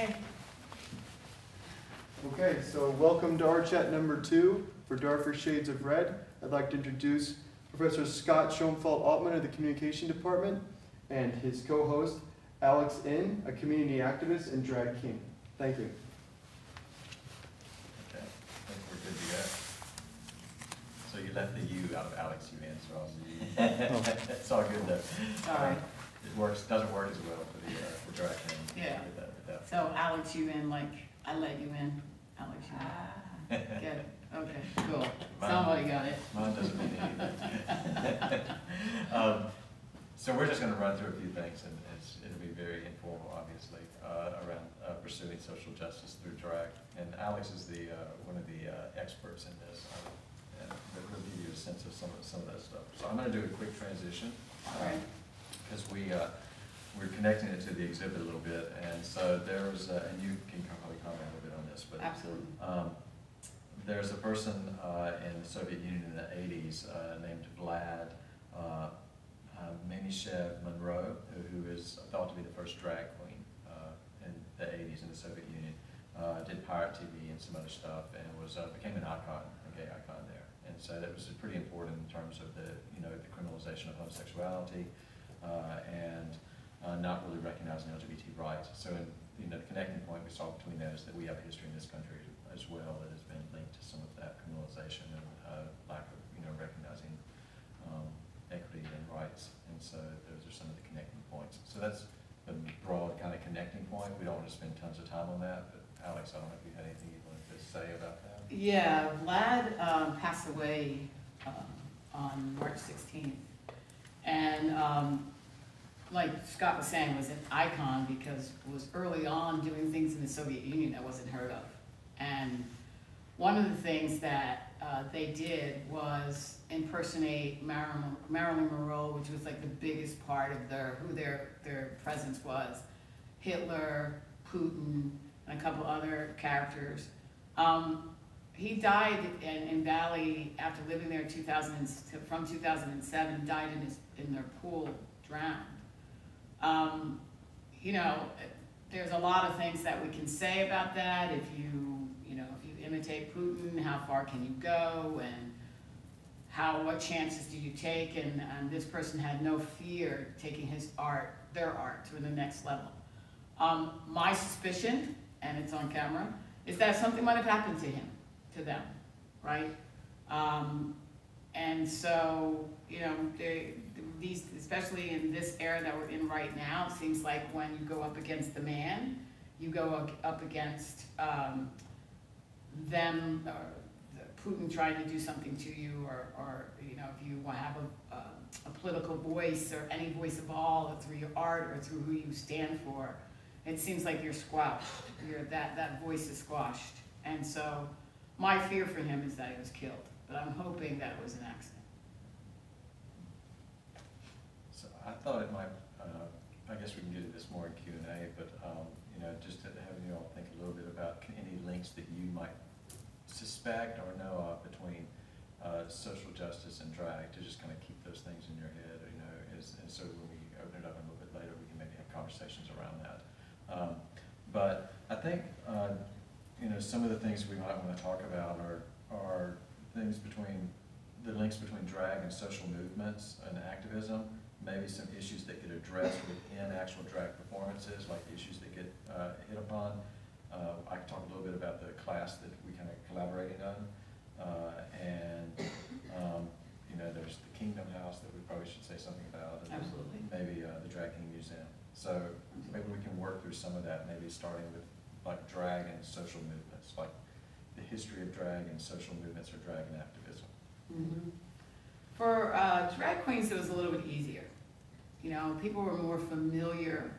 Hey, Okay, so welcome to our chat number two for Darker Shades of Red. I'd like to introduce Professor Scott Schonfeldt-Aultman of the Communication Department and his co-host Alex Inn, a community activist and drag king. Thank you. Okay, I think we're good to go. So you left the U out of Alex, you answer also you. It's all good though. All right. It works, doesn't work as well for the, uh, the direct name. Yeah. With that, with that. so Alex, you in, like, I let you in, Alex, you in. Get it? Okay, cool. Somebody got it. Mine doesn't mean anything. Um, So we're just gonna run through a few things and it's, it'll be very informal, obviously, uh, around uh, pursuing social justice through drag. And Alex is the, uh, one of the uh, experts in this. um, And we'll give you a sense of some of, some of that stuff. So I'm gonna do a quick transition. All right. Because we, uh, we're connecting it to the exhibit a little bit. And so there was, uh, and you can probably comment a little bit on this, but Absolutely. um, There's a person uh, in the Soviet Union in the eighties uh, named Vlad uh, uh, Mamyshev Monroe, who- who is thought to be the first drag queen uh, in the eighties in the Soviet Union. Uh, Did pirate TV and some other stuff and was, uh, became an icon, a gay icon there. And so that was pretty important in terms of the, you know, the criminalization of homosexuality uh, and uh, not really recognizing LGBT rights. So, in, you know, the connecting point we saw between those that we have a history in this country as well that has been linked to some of that criminalization and uh, lack of, you know, recognizing um, equity and rights. And so those are some of the connecting points. So that's the broad kind of connecting point. We don't want to spend tons of time on that, but Alex, I don't know if you had anything you wanted to say about that. Yeah, Vlad um, passed away um, on March 16th. And um, like Scott was saying, was an icon because was early on doing things in the Soviet Union that wasn't heard of. And one of the things that uh, they did was impersonate Marilyn, Monroe, which was like the biggest part of their who their their presence was. Hitler, Putin, and a couple other characters. Um, he died in, in Bali after living there 2000 and, from 2007. Died in his in their pool, drowned. Um, you know, there's a lot of things that we can say about that. If you, you know, if you imitate Putin, how far can you go, and how, what chances do you take? And, and this person had no fear taking his art, their art, to the next level. Um, my suspicion, and it's on camera, is that something might have happened to him, to them, right? Um, and so, you know, they, these, especially in this era that we're in right now, it seems like when you go up against the man, you go up- against um, them, or the Putin trying to do something to you, or, or you know, if you have a, a, a political voice or any voice of all, through your art or through who you stand for, it seems like you're squashed. You're, that, that voice is squashed. And so my fear for him is that he was killed, but I'm hoping that it was an accident. So I thought it might, uh, I guess we can get into this more in Q and A, but, um, you know, just to have you all think a little bit about any links that you might suspect or know of between uh, social justice and drag, to just kind of keep those things in your head, you know, and so when we open it up a little bit later, we can maybe have conversations around that. Um, But I think, uh, you know, some of the things we might want to talk about are, are things between, the links between drag and social movements and activism, maybe some issues that get addressed within actual drag performances, like issues that get uh, hit upon. Uh, I can talk a little bit about the class that we kind of collaborated on. Uh, And, um, you know, there's the Kingdom House that we probably should say something about. Absolutely. Maybe uh, the Drag King Museum. So maybe we can work through some of that, maybe starting with like drag and social movements, like the history of drag and social movements or drag and activism. For uh, drag queens, it was a little bit easier. You know, people were more familiar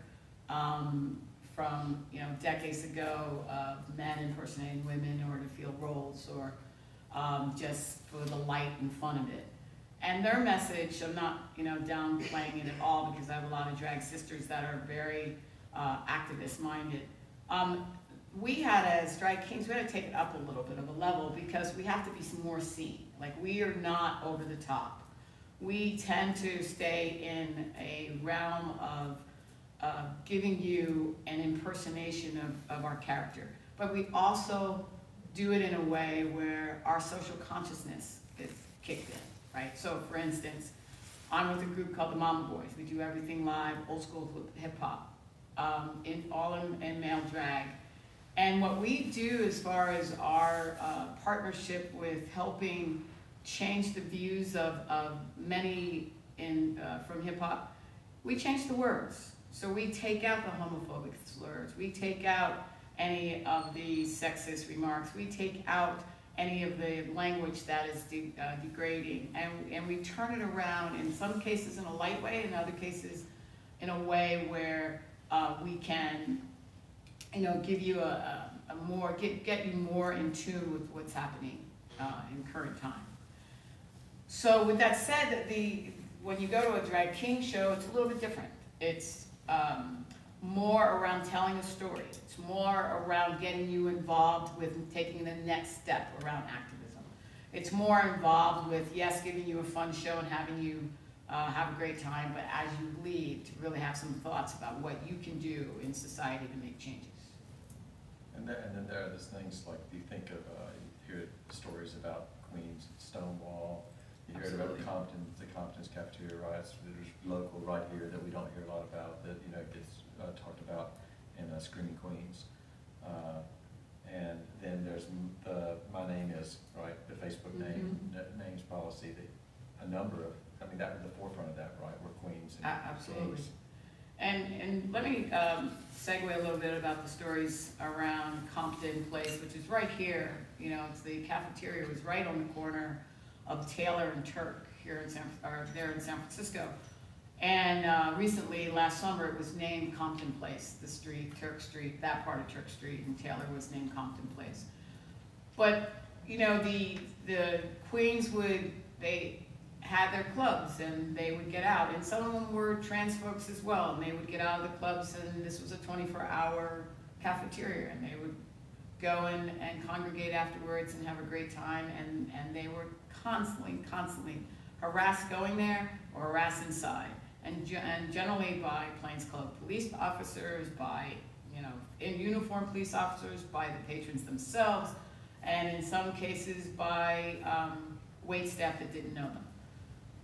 um, from, you know, decades ago of men impersonating women order to feel roles or um, just for the light and fun of it. And their message, I'm not, you know, downplaying it at all because I have a lot of drag sisters that are very uh, activist minded. Um, we had as drag kings, we had to take it up a little bit of a level because we have to be more seen. Like we are not over the top. We tend to stay in a realm of uh, giving you an impersonation of, of our character. But we also do it in a way where our social consciousness is kicked in, right? So for instance, I'm with a group called the Momma Boyz. We do everything live, old school hip hop, um, in, all in, in male drag. And what we do as far as our uh, partnership with helping change the views of, of many in, uh, from hip hop, we change the words. So we take out the homophobic slurs, we take out any of the sexist remarks, we take out any of the language that is de- uh, degrading, and, and we turn it around in some cases in a light way, in other cases in a way where uh, we can, you know, give you a, a, a more, get, get you more in tune with what's happening uh, in current time. So with that said, the, when you go to a drag king show, it's a little bit different. It's um, more around telling a story. It's more around getting you involved with taking the next step around activism. It's more involved with, yes, giving you a fun show and having you uh, have a great time, but as you leave, to really have some thoughts about what you can do in society to make changes. And then, and then there are those things like, do you think of, uh, you hear stories about Queens, Stonewall, you hear about Absolutely. Compton, the Compton's cafeteria riots, there's local right here that we don't hear a lot about, that, you know, gets uh, talked about in uh, Screaming Queens. Uh, And then there's the, my name is, right, the Facebook name, Mhm. n- names policy, that, a number of, I mean, that was the forefront of that, right, were Queens and Absolutely. Kings. And, and let me um, segue a little bit about the stories around Compton Place, which is right here. You know, it's the cafeteria was right on the corner of Taylor and Turk here in San, or there in San Francisco. And uh, recently, last summer, it was named Compton Place, the street, Turk Street, that part of Turk Street, and Taylor was named Compton Place. But, you know, the, the Queens would, they had their clubs and they would get out. And some of them were trans folks as well, and they would get out of the clubs and this was a twenty-four hour cafeteria and they would go in and congregate afterwards and have a great time and, and they were constantly, constantly harassed going there or harassed inside. And, and generally by plainclothes police officers, by, you know, in uniform police officers, by the patrons themselves, and in some cases by um, wait staff that didn't know them.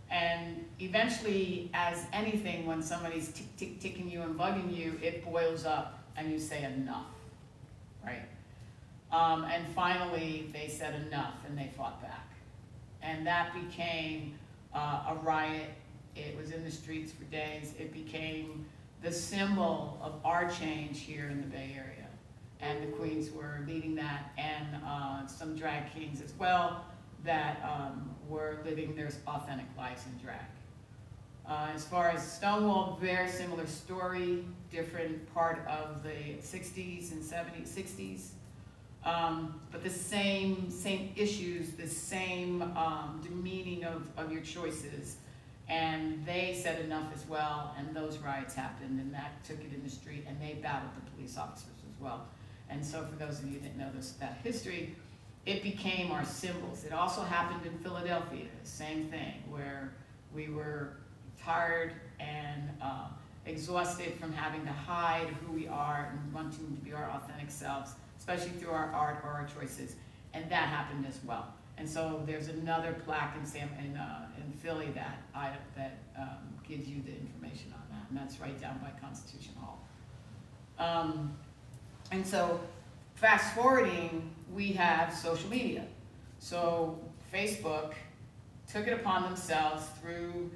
And eventually, as anything, when somebody's tick, tick, ticking you and bugging you, it boils up and you say enough, right? Um, and finally, they said enough and they fought back. And that became uh, a riot. It was in the streets for days. It became the symbol of our change here in the Bay Area. And the Queens were leading that, and uh, some drag kings as well that um, were living their authentic lives in drag. Uh, as far as Stonewall, very similar story, different part of the 60s and 70s, 60s. Um, but the same, same issues, the same um, demeaning of, of your choices. And they said enough as well, and those riots happened, and that took it in the street, and they battled the police officers as well. And so for those of you that didn't know this, that history, it became our symbols. It also happened in Philadelphia, the same thing, where we were tired and uh, exhausted from having to hide who we are and wanting to be our authentic selves, especially through our art or our choices. And that happened as well. And so there's another plaque in Sam, in, uh, in Philly that I, that um, gives you the information on that, and that's right down by Constitution Hall. Um, and so, fast forwarding, we have social media. So Facebook took it upon themselves through,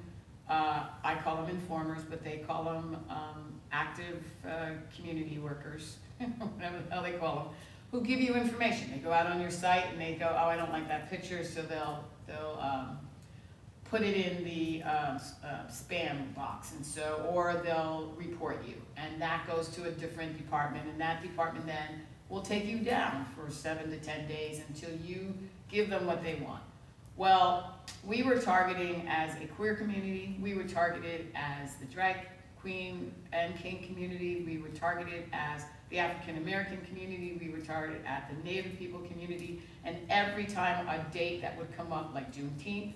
uh, I call them informers, but they call them um, active uh, community workers, whatever the hell they call them, who give you information. They go out on your site and they go, oh, I don't like that picture, so they'll they'll um, put it in the uh, uh, spam box, and so or they'll report you, and that goes to a different department, and that department then will take you down for seven to ten days until you give them what they want. Well, we were targeting as a queer community, we were targeted as the drag queen and king community, we were targeted as the African American community, we were targeted at the Native people community, and every time a date that would come up, like Juneteenth,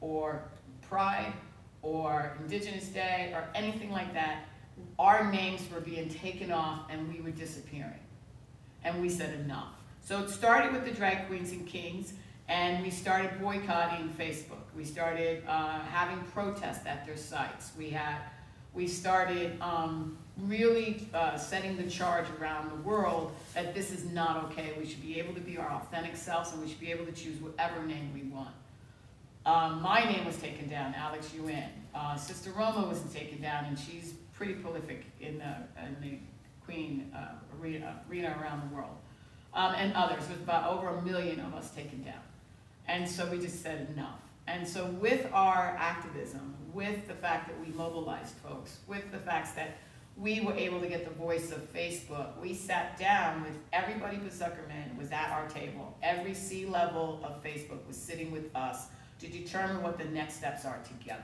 or Pride, or Indigenous Day, or anything like that, our names were being taken off and we were disappearing. And we said enough. So it started with the drag queens and kings, and we started boycotting Facebook. We started uh, having protests at their sites. We had, we started um, really uh, setting the charge around the world that this is not okay. We should be able to be our authentic selves, and we should be able to choose whatever name we want. Um, my name was taken down, Alex U. Inn. Uh, Sister Roma was taken down, and she's pretty prolific in the, in the Queen uh, arena, arena around the world. Um, and others, with about over a million of us taken down. And so we just said enough. And so with our activism, with the fact that we mobilized folks, with the fact that we were able to get the voice of Facebook, we sat down with everybody but Zuckerman was at our table. Every C-level of Facebook was sitting with us to determine what the next steps are together.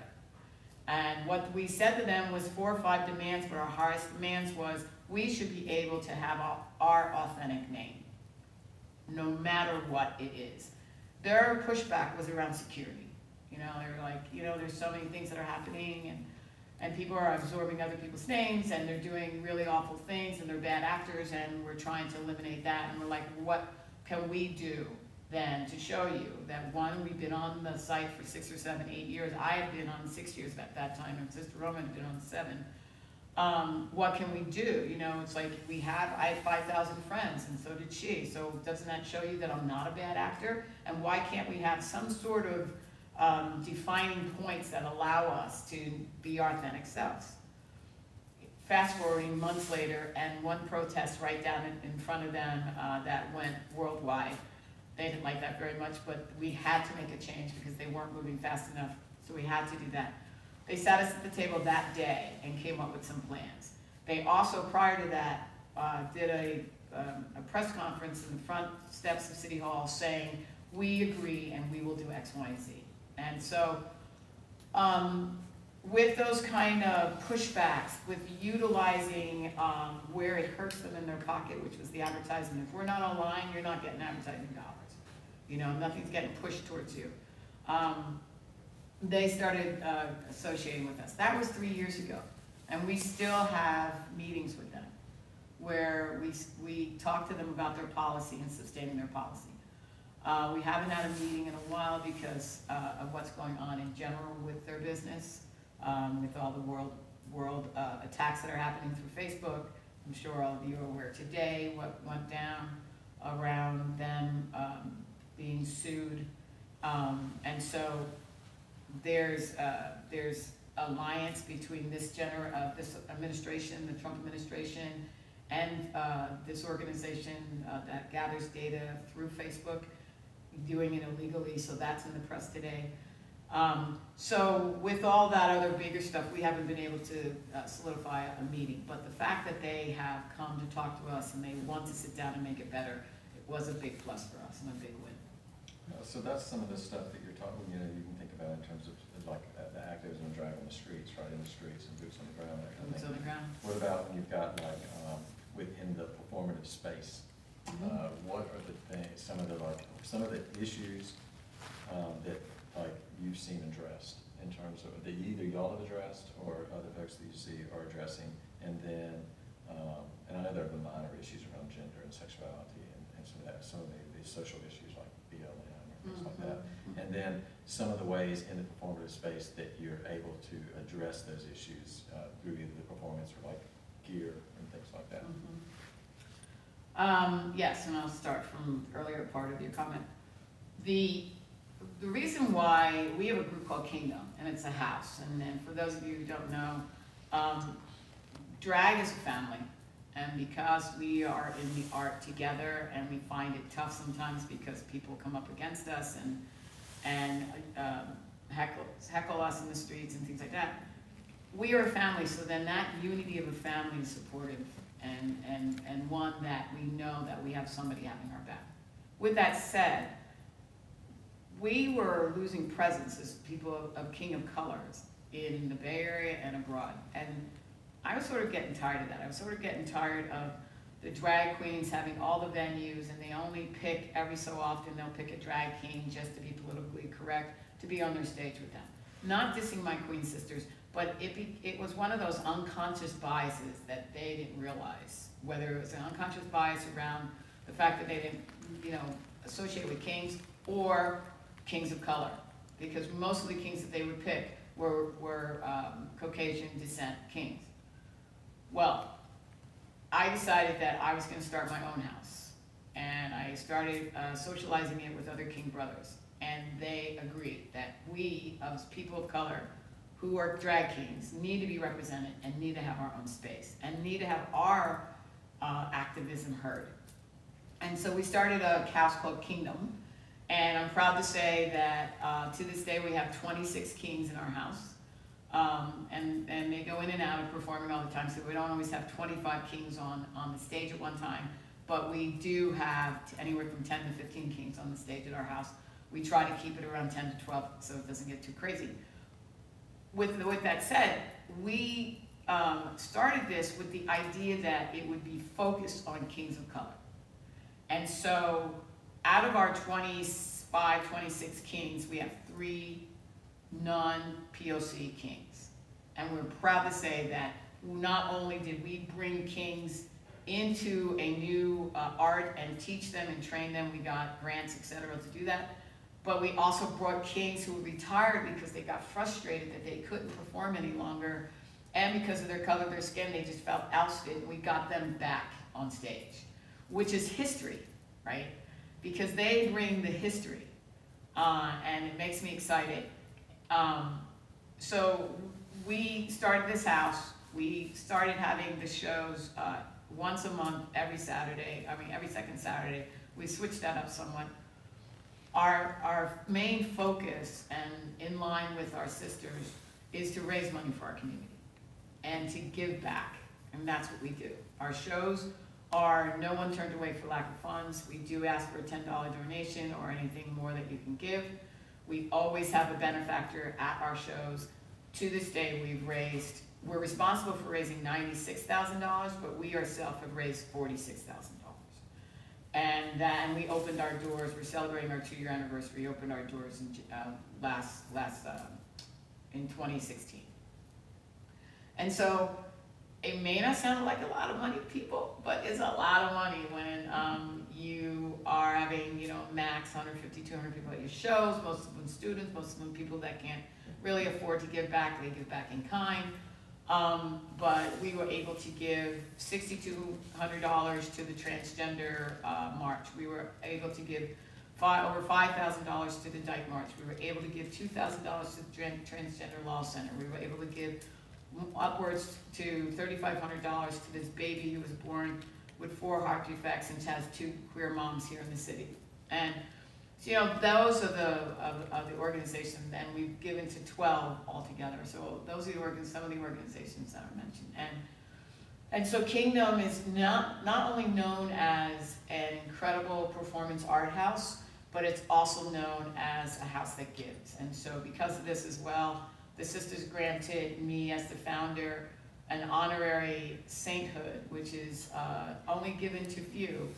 And what we said to them was four or five demands, but our highest demands was we should be able to have our authentic name, no matter what it is. Their pushback was around security. You know, they were like, you know, there's so many things that are happening and, and people are absorbing other people's names and they're doing really awful things and they're bad actors and we're trying to eliminate that. And we're like, what can we do then to show you that one, we've been on the site for six or seven, eight years. I had been on six years at that time, and Sister Roma had been on seven. Um, what can we do? You know, it's like we have, I have 5,000 friends, and so did she. So doesn't that show you that I'm not a bad actor? And why can't we have some sort of um, defining points that allow us to be our authentic selves? Fast forwarding months later, and one protest right down in, front of them uh, that went worldwide they didn't like that very much, but we had to make a change because they weren't moving fast enough, so we had to do that. They sat us at the table that day and came up with some plans. They also, prior to that, uh, did a, um, a press conference in the front steps of City Hall saying, we agree and we will do X, Y, and Z. And so, um, with those kind of pushbacks, with utilizing um, where it hurts them in their pocket, which was the advertisement. If we're not online, you're not getting advertising dollars. You know, nothing's getting pushed towards you. Um, they started uh, associating with us. That was three years ago. And we still have meetings with them where we, we talk to them about their policy and sustaining their policy. Uh, we haven't had a meeting in a while because uh, of what's going on in general with their business, um, with all the world, world uh, attacks that are happening through Facebook. I'm sure all of you are aware today what went down around them um, being sued. Um, and so there's, uh, there's alliance between this gener, uh, this administration, the Trump administration, and uh, this organization that gathers data through Facebook, doing it illegally, so that's in the press today. Um, so with all that other bigger stuff, we haven't been able to uh, solidify a meeting. But the fact that they have come to talk to us and they want to sit down and make it better, it was a big plus for us and a big win. Uh, So that's some of the stuff that you're talking, you know, you can think about in terms of like uh, the activism and driving the streets, right, in the streets and boots on the ground, that kind of Boots on the ground. What about when you've got like, um, within the performative space? Mm-hmm. Uh, what are the things, some of the like, some of the issues, um, that like you've seen addressed in terms of, that either y'all have addressed or other folks that you see are addressing? And then, um, and I know there have been minor issues around gender and sexuality and, and some of that, some of the, the social issues like BLM and things like that. Mhm. And then some of the ways in the performative space that you're able to address those issues uh, through either the performance or like gear and things like that. Mhm. Um, yes, and I'll start from earlier part of your comment. The, the reason why, we have a group called Kingdom, and it's a house, and then for those of you who don't know, um, drag is a family, and because we are in the art together, and we find it tough sometimes because people come up against us and, and, um, heckle, heckle us in the streets and things like that, we are a family, so then that unity of a family is supportive and, and, and one that we know that we have somebody having our back. With that said, we were losing presence as people of, of King of Colors in the Bay Area and abroad. And I was sort of getting tired of that. I was sort of getting tired of the drag queens having all the venues and they only pick, every so often, they'll pick a drag king just to be politically correct, to be on their stage with them. not dissing my queen sisters, but it be, it was one of those unconscious biases that they didn't realize. Whether it was an unconscious bias around the fact that they didn't, you know, associate with kings or kings of color. Because most of the kings that they would pick were, were um, Caucasian descent kings. Well, I decided that I was gonna start my own house. And I started uh, socializing it with other king brothers. And they agreed that we, as people of color, who are drag kings, need to be represented and need to have our own space and need to have our uh, activism heard. And so we started a house called Kingdom. And I'm proud to say that uh, to this day we have 26 kings in our house. Um, and, and they go in and out of performing all the time, so we don't always have 25 kings on, on the stage at one time. But we do have anywhere from 10 to 15 kings on the stage at our house. We try to keep it around 10 to 12 so it doesn't get too crazy. With, with that said, we um, started this with the idea that it would be focused on kings of color. And so out of our 25, 26 kings, we have three non-POC kings. And we're proud to say that not only did we bring kings into a new uh, art and teach them and train them, we got grants, et cetera, to do that, but we also brought kings who retired because they got frustrated that they couldn't perform any longer, and because of their color of their skin, they just felt ousted, we got them back on stage, which is history, right? Because they bring the history, uh, and it makes me excited. Um, so we started this house. We started having the shows uh, once a month, every Saturday. I mean, every second Saturday. We switched that up somewhat. Our our main focus, and in line with our sisters, is to raise money for our community and to give back, and that's what we do. Our shows are no one turned away for lack of funds. We do ask for a ten dollar donation or anything more that you can give. We always have a benefactor at our shows. To this day, we've raised, we're responsible for raising ninety-six thousand dollars, but we ourselves have raised forty-six thousand dollars. And then we opened our doors, we're celebrating our two-year anniversary, We opened our doors in, uh, last, last, um, in twenty sixteen. And so, it may not sound like a lot of money to people, but it's a lot of money when um, you are having, you know, max 150, 200 people at your shows, most of them students, most of them people that can't really afford to give back, they give back in kind. Um, but we were able to give $6,200 to the transgender uh, march. We were able to give five, over $5,000 to the Dyke March. We were able to give $2,000 to the Tran- Transgender Law Center. We were able to give upwards to thirty-five hundred dollars to this baby who was born with four heart defects and has two queer moms here in the city. And, so, you know, those are the, of, of the organizations, and we've given to twelve altogether. So those are the organs, some of the organizations that are mentioned. And, and so Kingdom is not, not only known as an incredible performance art house, but it's also known as a house that gives. And so because of this as well, the sisters granted me as the founder an honorary sainthood, which is uh, only given to few,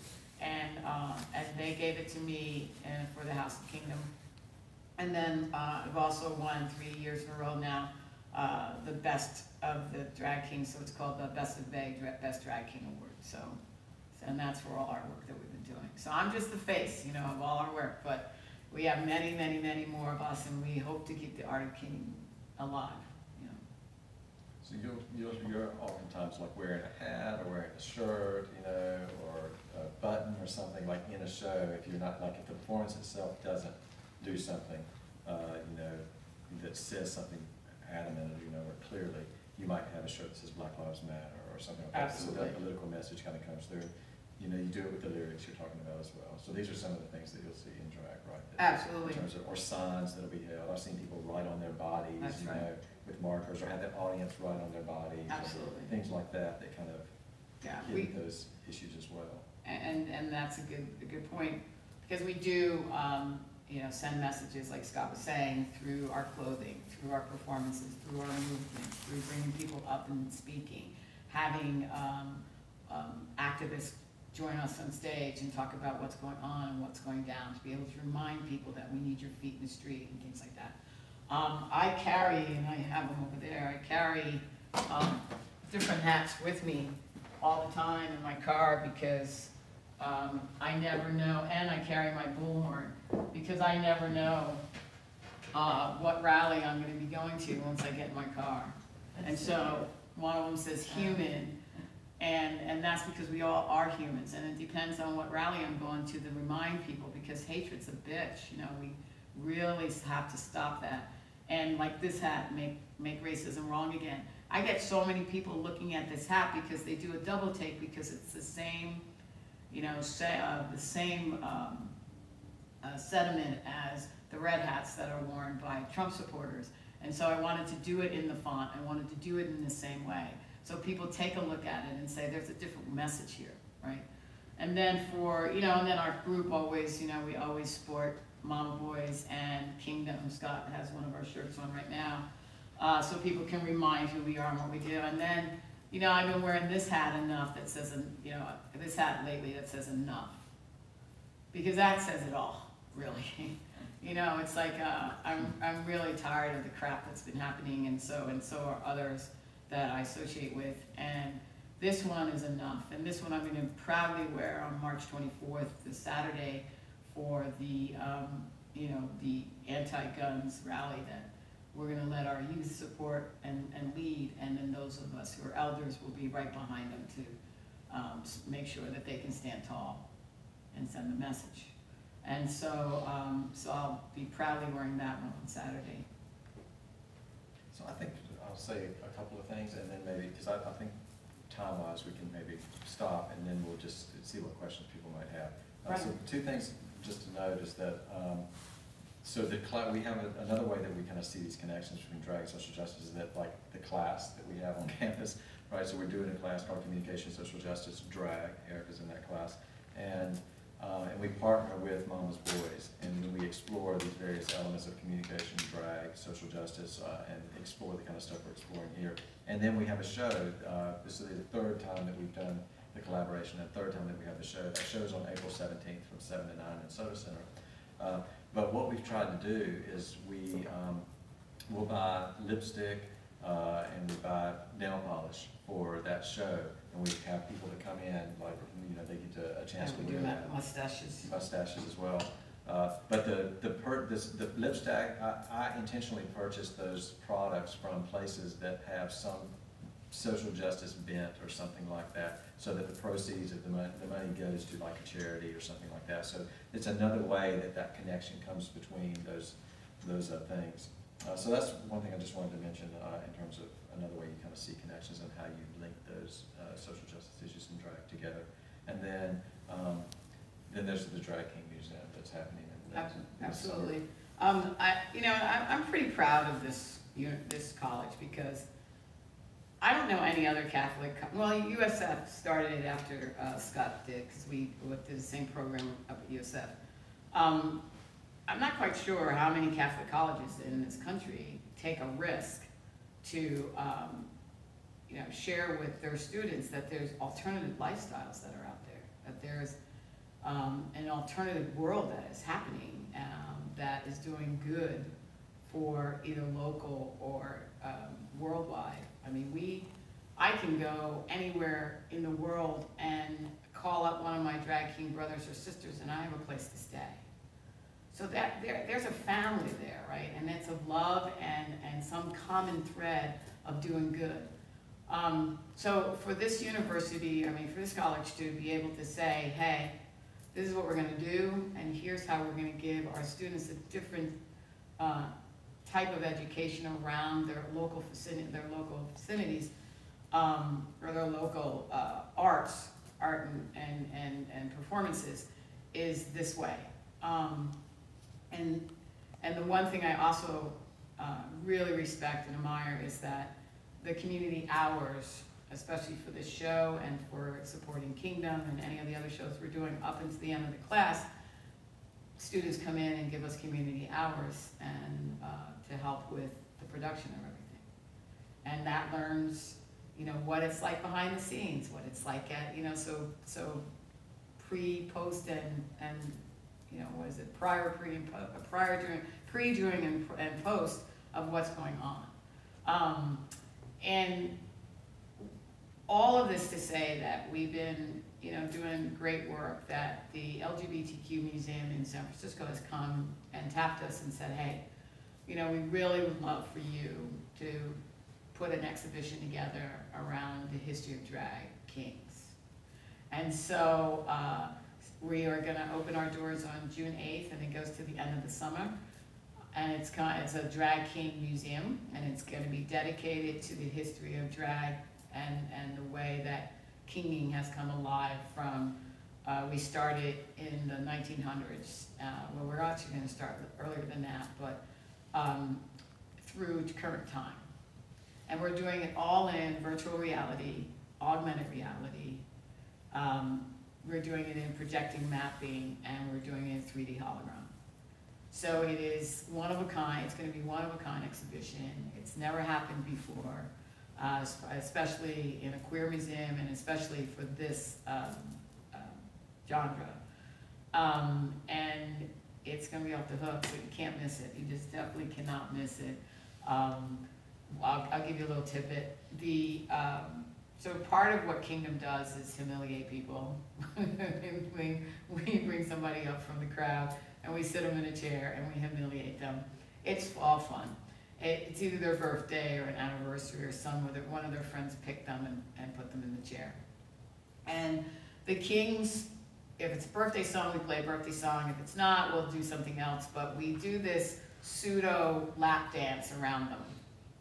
and uh, and they gave it to me uh, for the House of Kingdom. And then uh, I've also won three years in a row now uh, the best of the drag kings, so it's called the Best of Bay Best Drag King Award. So, and that's for all our work that we've been doing. So I'm just the face, you know, of all our work, but we have many, many, many more of us, and we hope to keep the art of king alive, you know. So you'll, you'll, you're oftentimes like wearing a hat or wearing a shirt, you know, or a button or something like in a show, if you're not, like if the performance itself doesn't do something, uh, you know, that says something adamant, you know, or clearly, you might have a shirt that says Black Lives Matter or something like that. So Absolutely. that political message kind of comes through. You know, you do it with the lyrics you're talking about as well. So these are some of the things that you'll see in drag, right? that- Absolutely. In terms of, or signs that'll be held. I've seen people write on their bodies, That's you right. know, with markers, or have the audience write on their bodies. Absolutely. Things like that, that kind of Yeah, hit we, those issues as well. And, and that's a good, a good point, because we do, um, you know, send messages, like Scott was saying, through our clothing, through our performances, through our movements, through bringing people up and speaking, having, um, um, activists join us on stage and talk about what's going on and what's going down, to be able to remind people that we need your feet in the street and things like that. Um, I carry, and I have them over there, I carry, um, different hats with me all the time in my car because, um, I never know, and I carry my bullhorn, because I never know, uh, what rally I'm gonna be going to once I get in my car. And so, one of them says human, and, and that's because we all are humans, and it depends on what rally I'm going to to remind people, because hatred's a bitch, you know, we really have to stop that. And like this hat, make, make racism wrong again. I get so many people looking at this hat because they do a double take, because it's the same, you know, say, uh, the same, um, uh, sentiment as the red hats that are worn by Trump supporters. And so I wanted to do it in the font, I wanted to do it in the same way. So people take a look at it and say, there's a different message here, right? And then for, you know, and then our group always, you know, we always sport Momma Boyz and Kingdom. Scott has one of our shirts on right now. Uh, so people can remind who we are and what we do. And then, you know, I've been wearing this hat enough that says, you know, this hat lately that says enough. Because that says it all, really. You know, it's like, uh, I'm, I'm really tired of the crap that's been happening and so, and so are others that I associate with. And this one is enough. And this one I'm gonna proudly wear on March twenty-fourth, the Saturday, for the, um, you know, the anti-guns rally that we're gonna let our youth support and, and lead, and then those of us who are elders will be right behind them to, um, make sure that they can stand tall and send the message. And so, um, so I'll be proudly wearing that one on Saturday. So I think I'll say a couple of things and then maybe, because I, I think time-wise, we can maybe stop and then we'll just see what questions people might have. Uh, So two things just to note is that, um, so the we have a- another way that we kind of see these connections between drag and social justice is that like the class that we have on campus, right? So we're doing a class called Communication Social Justice Drag, Erica's in that class. And, uh, and we partner with Momma's Boyz, and we explore these various elements of communication, drag, social justice, uh, and explore the kind of stuff we're exploring here. And then we have a show, uh, this is the third time that we've done the collaboration, and third time that we have the show. That show's on April seventeenth from seven to nine in Soda Center. But what we've tried to do is we, um, we'll buy lipstick, uh, and we buy nail polish for that show. And we have people to come in, like, you know, they get to- a chance to we do that mustaches. mustaches as well. Uh, But the, the per, this, the lipstick, I, I intentionally purchased those products from places that have some social justice bent or something like that, so that the proceeds of the money, the money goes to like a charity or something like that. So it's another way that that connection comes between those, those uh, things. Uh, So that's one thing I just wanted to mention uh, in terms of another way you kind of see connections and how you link those uh, social justice issues and drag together. And then, um, then there's the Drag King Museum that's happening in- Ab- in the. Absolutely. Um, I, you know, I'm, I'm pretty proud of this, uni- this college because I don't know any other Catholic, well, USF started it after, uh, Scott did, because we went through the same program up at USF. Um, I'm not quite sure how many Catholic colleges in this country take a risk to, um, you know, share with their students that there's alternative lifestyles that are out there, that there's, um, an alternative world that is happening, um, that is doing good for either local or, um, worldwide. I mean, we, I can go anywhere in the world and call up one of my drag king brothers or sisters and I have a place to stay. So that, there, there's a family there, right? And it's of love and, and some common thread of doing good. Um, so for this university, I mean, for this college to be able to say, hey, this is what we're gonna do, and here's how we're gonna give our students a different, uh, type of education around their local vicinity, their local vicinities, um, or their local, uh, arts, art and, and, and, performances, is this way. Um, and, and the one thing I also, uh, really respect and admire is that the community hours, especially for this show and for supporting Kingdom and any of the other shows we're doing up into the end of the class, students come in and give us community hours and, uh, to help with the production of everything. And that learns, you know, what it's like behind the scenes, what it's like at, you know, so, so pre, post, and, and, you know, what is it, prior, pre, and po- uh, prior, during, pre, during, and, and post of what's going on. Um, and all of this to say that we've been, you know, doing great work, that the LGBTQ Museum in San Francisco has come and tapped us and said, hey, you know, we really would love for you to put an exhibition together around the history of drag kings. And so, uh, we are gonna open our doors on June eighth, and it goes to the end of the summer. And it's kind, it's a drag king museum, and it's gonna be dedicated to the history of drag and, and the way that kinging has come alive from, uh, we started in the nineteen hundreds, uh, well, we're actually gonna start earlier than that, but, um, through current time. And we're doing it all in virtual reality, augmented reality, um, we're doing it in projecting mapping, and we're doing it in three D hologram. So it is one of a kind, it's gonna be one of a kind exhibition, it's never happened before, uh, especially in a queer museum and especially for this, um, um, genre. Um, and it's gonna be off the hook, so you can't miss it, you just definitely cannot miss it. Um, I'll, I'll give you a little tidbit, the, um, so part of what Kingdom does is humiliate people. we, we bring somebody up from the crowd and we sit them in a chair and we humiliate them. It's all fun. It, it's either their birthday or an anniversary or some one of their friends picked them and, and put them in the chair. And the Kings, if it's a birthday song, we play a birthday song. If it's not, we'll do something else. But we do this pseudo lap dance around them,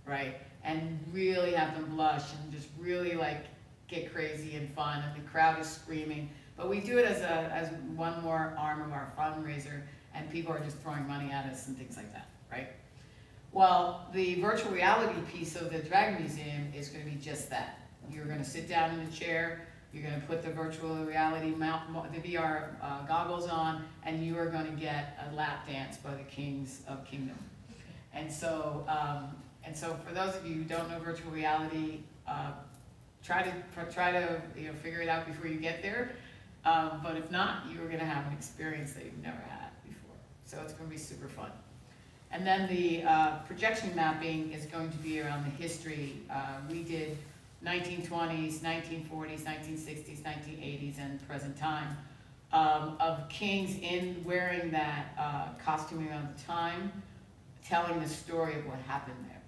right? And really have them blush and just really like get crazy and fun. And the crowd is screaming. But we do it as a as one more arm of our fundraiser, and people are just throwing money at us and things like that, right? Well, the virtual reality piece of the Drag Museum is going to be just that. You're going to sit down in a chair, you're going to put the virtual reality mount, the VR uh, goggles on, and you are going to get a lap dance by the kings of kingdom. And so, um, and so for those of you who don't know virtual reality, uh, try to try to you know figure it out before you get there. Um, but if not, you are going to have an experience that you've never had before. So it's going to be super fun. And then the uh, projection mapping is going to be around the history. Uh, we did 1920s, 1940s, 1960s, 1980s, and present time um, of kings in wearing that uh, of the time, telling the story of what happened there.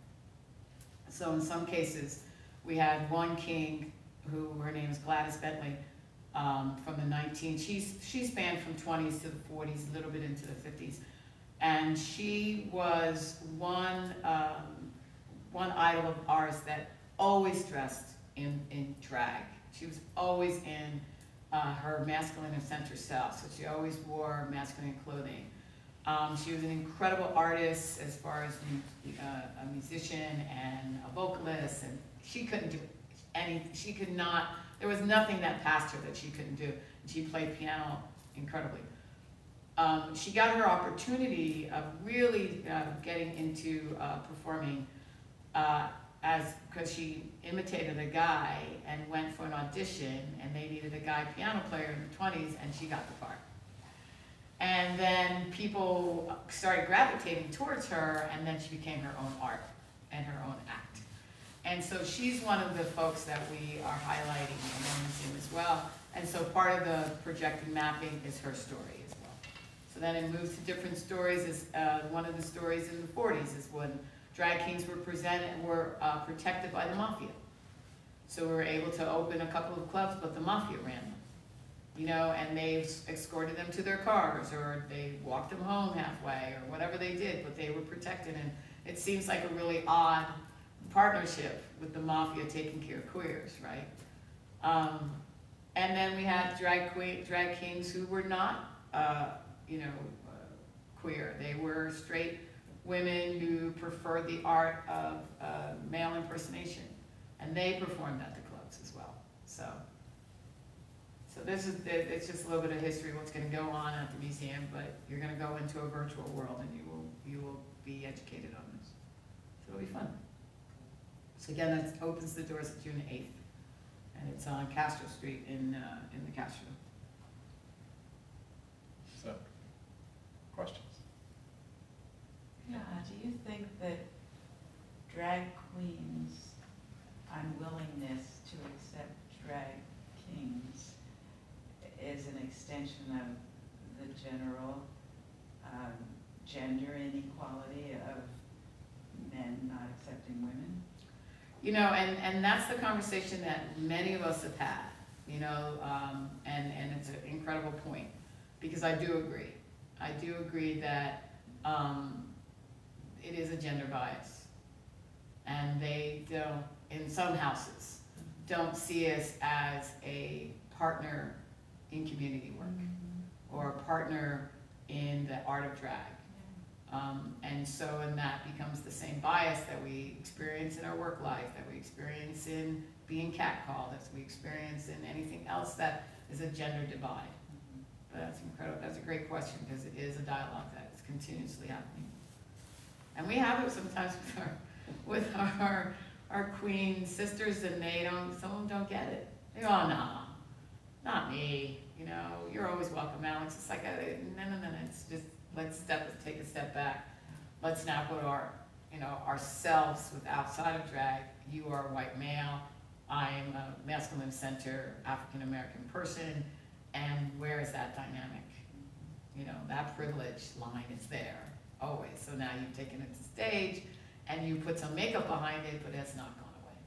So in some cases, we had one king who her name is Gladys Bentley um, from the 19. She's she spanned from 20s to the 40s, a little bit into the 50s, and she was one um, one idol of ours that always dressed in in drag. She was always in uh, her masculine and center self, so she always wore masculine clothing. Um, she was an incredible artist as far as uh, a musician and a vocalist, and she couldn't do any. She could not. There was nothing that passed her that she couldn't do. She played piano incredibly. Um, she got her opportunity of really uh, getting into uh, performing uh, as because she imitated a guy and went for an audition, and they needed a guy piano player in the 20s, and she got the part. And then people started gravitating towards her, and then she became her own art and her own act. And so she's one of the folks that we are highlighting in the museum as well. And so part of the projected mapping is her story as well. So then it moves to different stories. Is uh, one of the stories in the 40s is when drag kings were presented were uh, protected by the mafia. So we were able to open a couple of clubs, but the mafia ran them you know, and they escorted them to their cars, or they walked them home halfway, or whatever they did, but they were protected, and it seems like a really odd partnership with the mafia taking care of queers, right? Um, and then we had drag queen, drag kings who were not, uh, you know, uh, queer. They were straight women who prefer the art of uh, male impersonation, and they performed at the clubs as well. So. So this is, it's just a little bit of history, what's gonna go on at the museum, but you're gonna go into a virtual world and you will, you will be educated on this. So it'll be fun. So again, that opens the doors June eighth, and it's on Castro Street in, uh, in the Castro. So, questions? Yeah, do you think that drag queens' unwillingness to accept drag kings is an extension of the general um, gender inequality of men not accepting women? You know, and, and that's the conversation that many of us have had, you know, um, and, and it's an incredible point, because I do agree. I do agree that, um, it is a gender bias. And they don't, in some houses, don't see us as a partner in community work, or a partner in the art of drag. Um, and so, and that becomes the same bias that we experience in our work life, that we experience in being catcalled, that we experience in anything else that is a gender divide. But that's incredible, that's a great question, because it is a dialogue that is continuously happening. And we have it sometimes with our, with our, our queen sisters, and they don't, some of them don't get it. They go, oh, no, not me, you know, you're always welcome, Alex. It's like, a, no, no, no, no, it's just, let's step, take a step back. Let's now put our, you know, ourselves with outside of drag. You are a white male, I'm a masculine center, African-American person, and where is that dynamic? You know, that privilege line is there, always. So now you've taken it to stage, and you put some makeup behind it, but it's not gone away.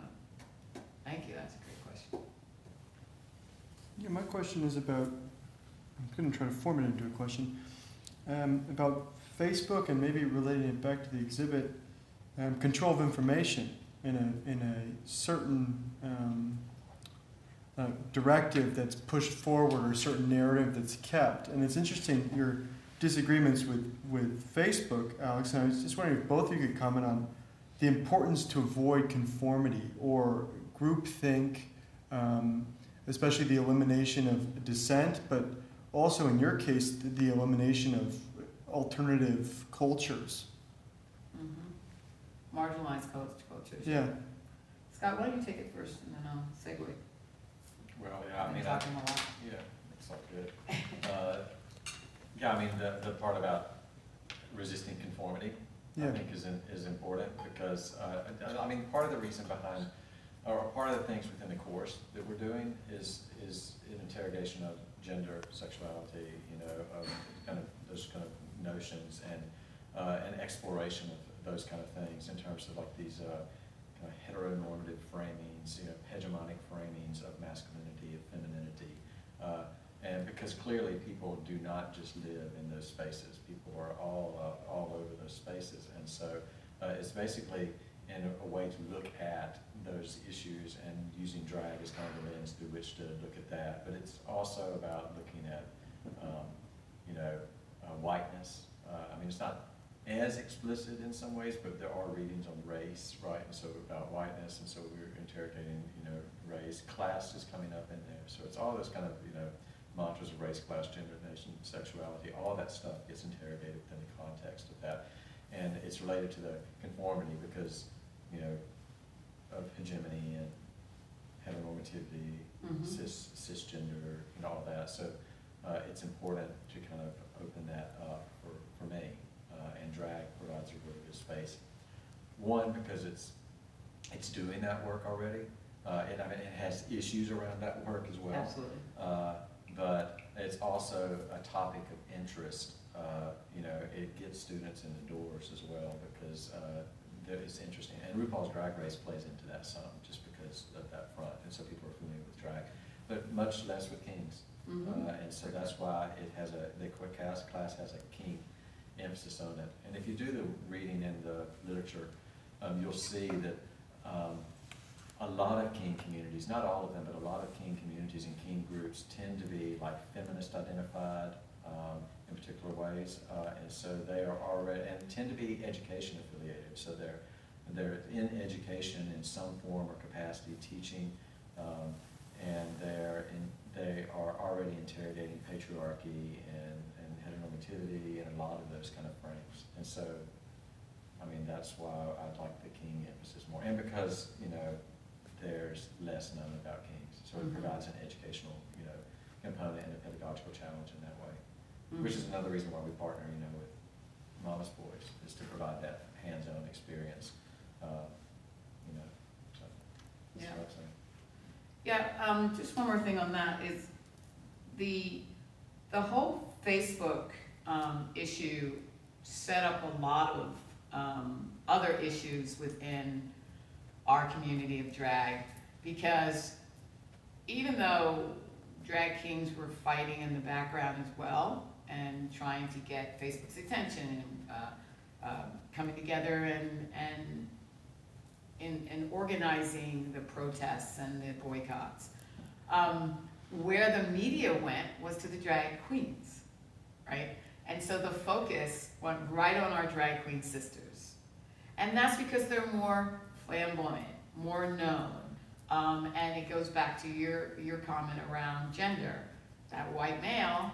Oh, Thank you, that's a great question. Yeah, my question is about, I'm gonna try to form it into a question, um, about Facebook and maybe relating it back to the exhibit, um, control of information in a, in a certain, um, uh, directive that's pushed forward or a certain narrative that's kept. And it's interesting, your disagreements with, with Facebook, Alex, and I was just wondering if both of you could comment on the importance to avoid conformity or groupthink, um, especially the elimination of dissent, but also in your case, the, the elimination of alternative cultures. Mhm. Marginalized cultures. Yeah. Scott, why don't you take it first, and then I'll segue. Well, yeah, I mean, I, talking a lot. yeah, it's all good. Uh, Yeah, I mean, the, the part about resisting conformity, I think is, in- is important, because, uh, I I mean, part of the reason behind, or part of the things within the course that we're doing is, is an interrogation of gender, sexuality, you know, of kind of, those kind of notions, and, uh, an exploration of those kind of things in terms of like these, uh, kind of heteronormative framings, you know, hegemonic framings of masculinity, of femininity, uh, and because clearly people do not just live in those spaces, people are all, uh, all over those spaces. And so uh, it's basically in a, a way to look at those issues and using drag as kind of the lens through which to look at that. But it's also about looking at, um, you know, uh, whiteness. Uh, I mean, it's not as explicit in some ways, but there are readings on race, right? And so about whiteness, and so we're interrogating, you know, race. Class is coming up in there. So it's all those kind of, you know, mantras of race, class, gender, nation, sexuality, all that stuff gets interrogated within the context of that. And it's related to the conformity because, you know, of hegemony and heteronormativity, Mhm. cis, cisgender, and all that. So uh, it's important to kind of open that up for, for me. Uh, and drag provides a really good space. One, because it's, it's doing that work already. Uh, and I mean, it has issues around that work as well. Absolutely. But it's also a topic of interest. Uh, you know, it gets students in the doors as well because uh, it's interesting. And RuPaul's Drag Race plays into that some, just because of that front. And so people are familiar with drag, but much less with kings. Mhm. Uh, and so that's why it has a, the quick class, class has a king emphasis on it. And if you do the reading in the literature, um, you'll see that um, a lot of king communities, not all of them, but a lot of king communities and king groups tend to be like feminist identified um, in particular ways. Uh, and so they are already, and tend to be education affiliated. So they're, they're in education in some form or capacity, teaching, um, and they're in, they are already interrogating patriarchy and, and heteronormativity and a lot of those kind of frames. And so, I mean, that's why I'd like the king emphasis more. And because, you know, there's less known about kings. So it Mhm. provides an educational, you know, component and a pedagogical challenge in that way. Which is another reason why we partner, you know, with Momma's Boyz, is to provide that hands-on experience, uh, you know, so. Yeah. Yeah, um, just one more thing on that is the, the whole Facebook, um, issue set up a lot of, um, other issues within our community of drag. Because even though drag kings were fighting in the background as well and trying to get Facebook's attention and, uh, uh, coming together and, and in, in organizing the protests and the boycotts. Um, where the media went was to the drag queens, right? And so the focus went right on our drag queen sisters. And that's because they're more flamboyant, more known. Um, and it goes back to your, your comment around gender. That white male,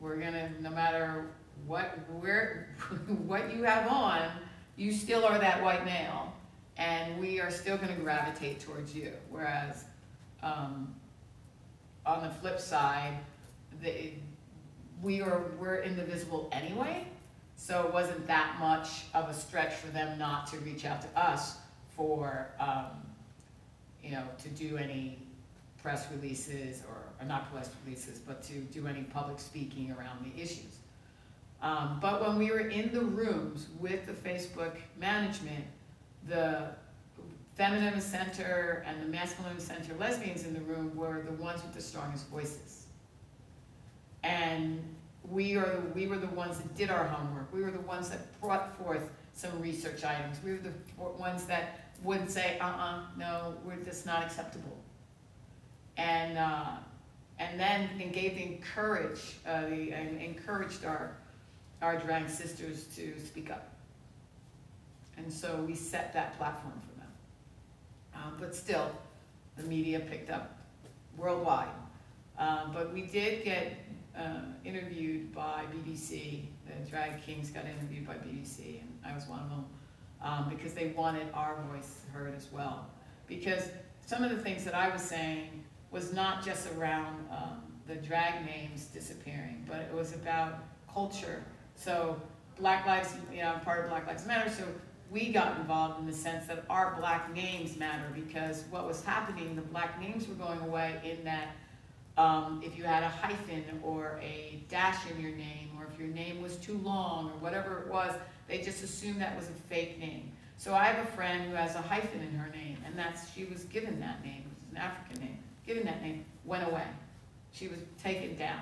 we're gonna, no matter what, where, what you have on, you still are that white male and we are still to gravitate towards you. Whereas um, on the flip side, the, we are we're indivisible anyway, so it wasn't that much of a stretch for them not to reach out to us for um, you know to do any press releases or, or not press releases, but to do any public speaking around the issues. Um, but when we were in the rooms with the Facebook management, the feminine center and the masculine center lesbians in the room were the ones with the strongest voices. And we are, we were the ones that did our homework. We were the ones that brought forth some research items. We were the ones that would say, uh-uh, no, we're, that's not acceptable. And, uh, and then and gave the courage, uh, the, and encouraged our, our drag sisters to speak up. And so we set that platform for them. Um, but still, the media picked up worldwide. Um, but we did get uh, interviewed by BBC. The Drag Kings got interviewed by BBC, and I was one of them um, because they wanted our voice heard as well. Because some of the things that I was saying was not just around um, the drag names disappearing, but it was about culture. So Black Lives, you know, I'm part of Black Lives Matter, so we got involved in the sense that our black names matter because what was happening, the black names were going away in that um, if you had a hyphen or a dash in your name, or if your name was too long, or whatever it was, they just assumed that was a fake name. So I have a friend who has a hyphen in her name, and that's, she was given that name, it's an African name, given that name, went away. She was taken down.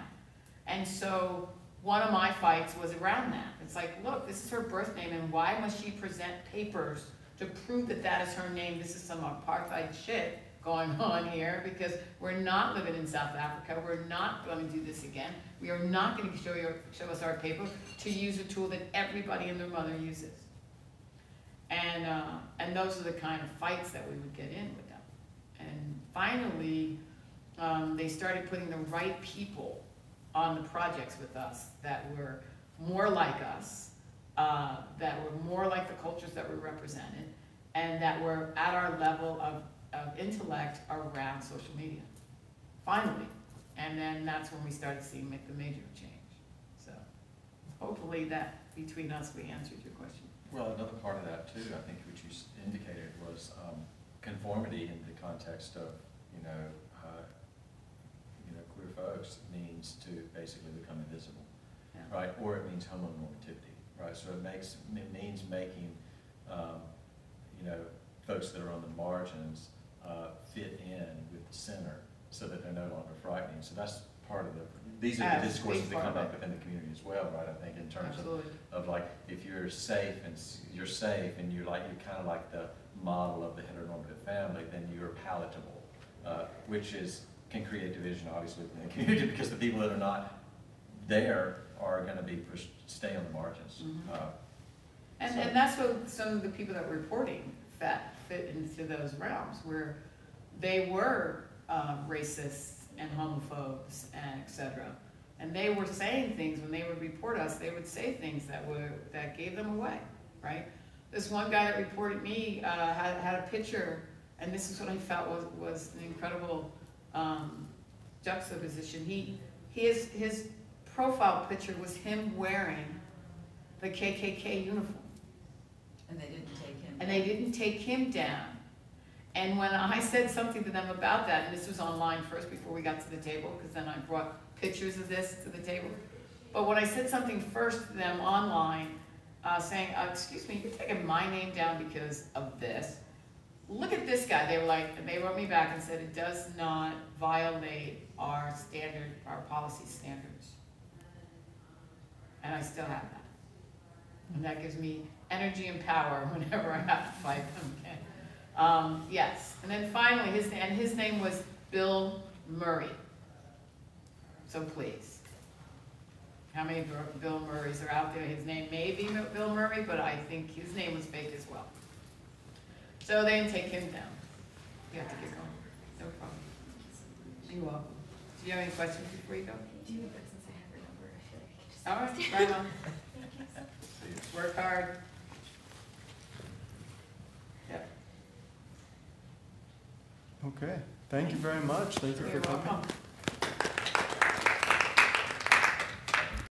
And so one of my fights was around that. It's like, look, this is her birth name, and why must she present papers to prove that that is her name? This is some apartheid shit going on here because we're not living in South Africa. We're not going to do this again. We are not going to show, you, show us our paper to use a tool that everybody and their mother uses. And, uh, and those are the kind of fights that we would get in with them. And finally, um, they started putting the right people on the projects with us that were more like us, uh, that were more like the cultures that we represented, and that were at our level of, of intellect around social media. Finally. And then that's when we started seeing make the major change. So hopefully that, between us, we answered your question. Well, another part of that too, I think, which you indicated was um, conformity in the context of, you know, uh, you know, queer folks means to basically become invisible, Yeah. right? Or it means homonormativity, right? So it makes, it means making, um, you know, folks that are on the margins uh, fit in with the center so that they're no longer frightening. So that's part of the, these are the discourses that come up within the community as well, right? I think in terms of Absolutely. of like, if you're safe and you're safe and you're like, you're kind of like the model of the heteronormative family, then you're palatable, uh, which is, can create division obviously within the community because the people that are not there are gonna be pushed, stay on the margins. Mhm. Uh, And, So- and that's what some of the people that were reporting that fit into those realms, where they were uh, racists and homophobes and et cetera. And they were saying things, when they would report us, they would say things that were, that gave them away, right? This one guy that reported me uh, had, had a picture, and this is what I felt was, was an incredible um, juxtaposition. He, his, his profile picture was him wearing the KKK uniform. And they didn't take him. and they didn't take him down. And when I said something to them about that, and this was online first before we got to the table, because then I brought pictures of this to the table. But when I said something first to them online, uh, saying, uh, excuse me, you're taking my name down because of this. Look at this guy, they were like, and they wrote me back and said, it does not violate our standard, our policy standards. And I still have that. And that gives me energy and power whenever I have to fight them again. Um, yes, and then finally, his, and his name was Bill Murray. So please. How many Bill- Murrays are out there? His name may be Bill Murray, but I think his name was fake as well. So they take him down. You have to get going. No problem. You're welcome. Do you have any questions before you go? Do you, but since I have your number, I feel like I. All right, right on. Thank you so much. See you. Work hard. Okay, thank you very much. Thank you for You're coming. welcome.